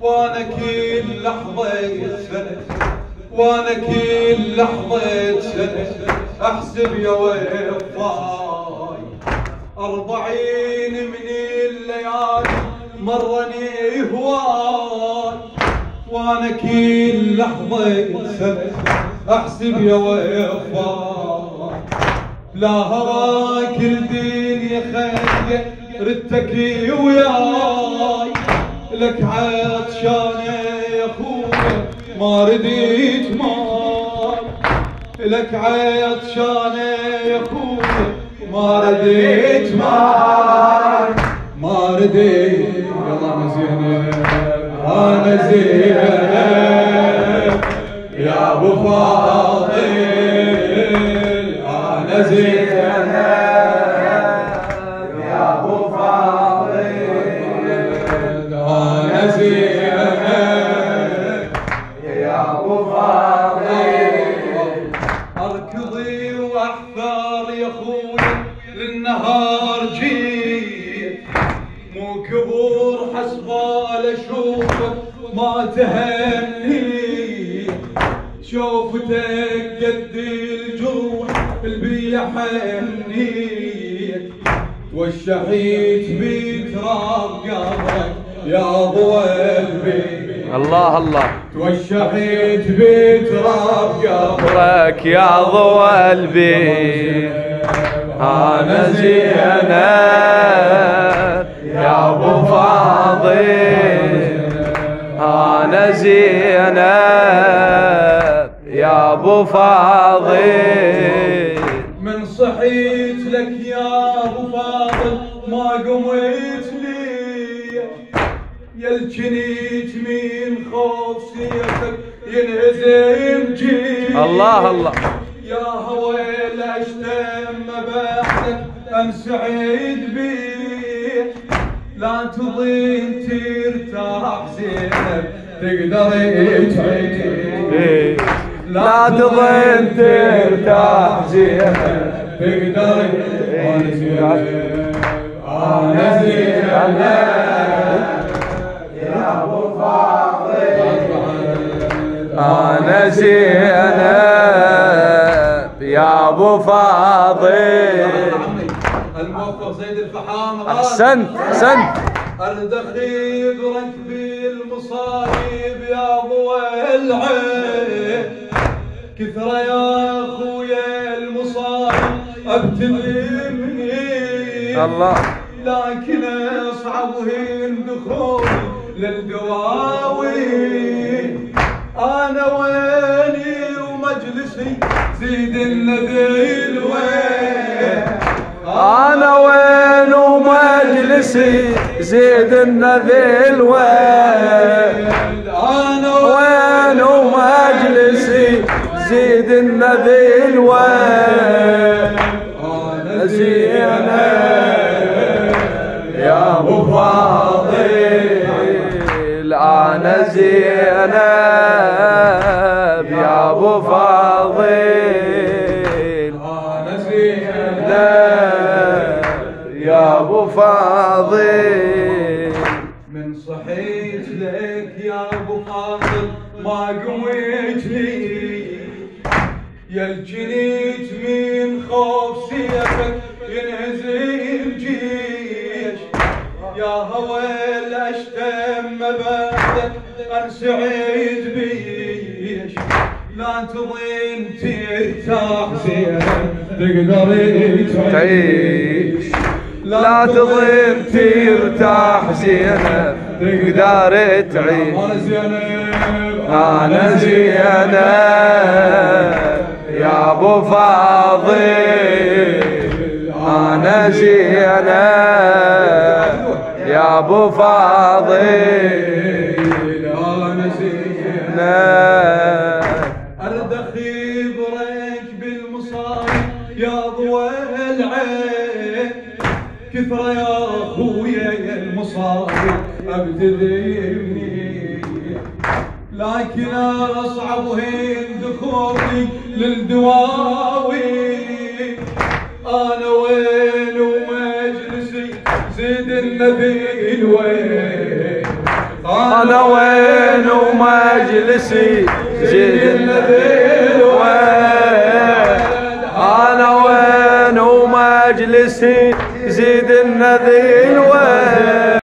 وأنا كل لحظة سنة وأنا كل لحظة سنة احسب يا وفاي أربعين من الليالي مرني هواي. وأنا كل لحظة سنة احسب يا وفاي لا هواك الدنيا خليه ردتك وياي. لك عطشانة يا خويا ما رديت ماي لك عطشانة يا خويا ما رديت ماي ما رديت يلا أنا أنا زينب يا أبو فاضل. واحفر يا خويا للنهار جيت. مو كبور حسبال اشوفك ما تهني. شوفتك قد الجروح البي حنيت. والشحيت بتراب قبرك يا أبو الله الله. توشحت بتراب قبرك يا ضوى البيت أنا زينب. يا أبو فاضل. أنا زينب. يا أبو فاضل. من صحيت لك يا أبو فاضل ما قميت لي يا الجنيت من خوف سيفك ينهزم جيت الله الله يا هويل اشتم بعدك انسعد بيك لا تظن ترتاح زينب تقدر تعيش لا تظن ترتاح زينب تقدر أنا يا أبو فاضل. الموفق زيد الفحام. احسنت احسنت ارد خبرك بالمصايب يا أبو العين. كثرة يا اخويا المصايب أبتلي مني. الله. لكن أصعب هند دخولي للدواوين أنا ويني ومجلسي زيد النذيل وين؟ أنا وين ومجلسي زيد النذيل وين؟ أنا وين ومجلسي زيد النذيل وين؟ أنا زينب يا أبو فاضل أنا زينب يا أبو فاضل. زينب يا أبو فاضل. من صحيت لك يا أبو فاضل ما يا الجنيت من خوف سيفك ينهزم جيش. يا هوى اشتم بعدك انسعد بيش لا تظن ترتاح زينب تقدر تعيش لا تظن ترتاح زينب تقدر تعيش أنا زينب يا أبو فاضل أنا زينب يا أبو فاضل. أنا زينب كثرة يا اخويا يا المصايب ابتديني لكن أصعب هين دخولي للدواوي. أنا وين ومجلسي زيد النبيل وين أنا وين ومجلسي زيد النبي وين أنا وين ومجلسي. زيد النذيل وين